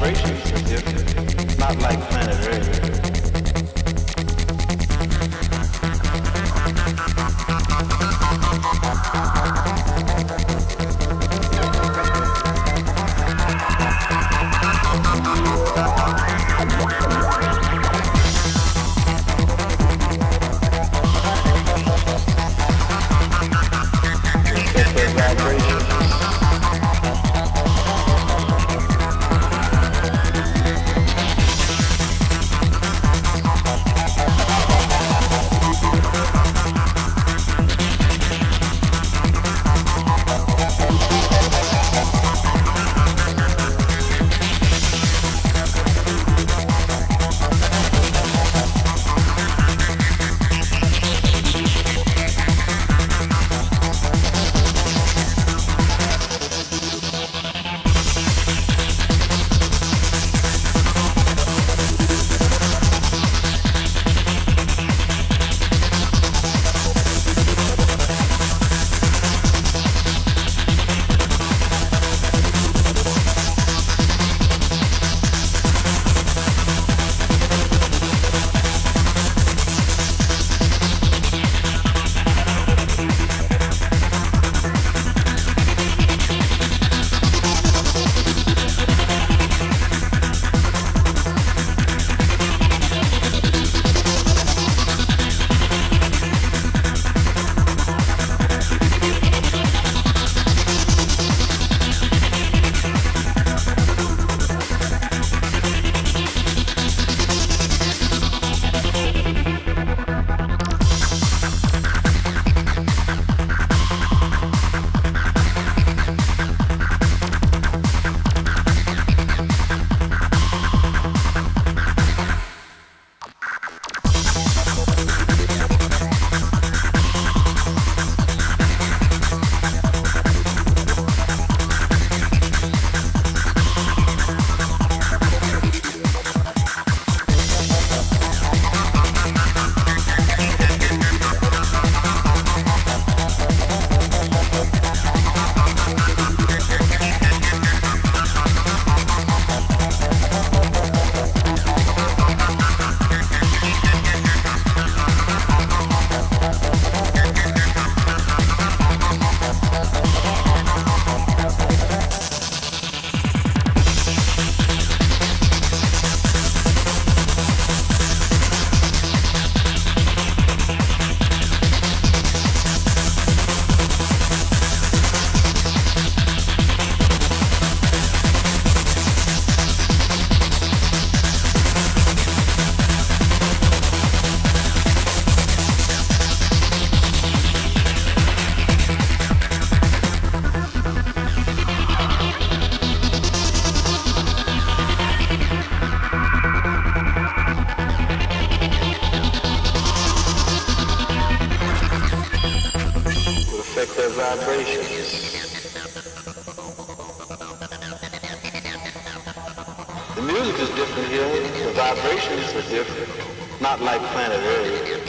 vibrations are different, not like planet Earth. Vibrations. The music is different here, the vibrations are different, not like planet Earth.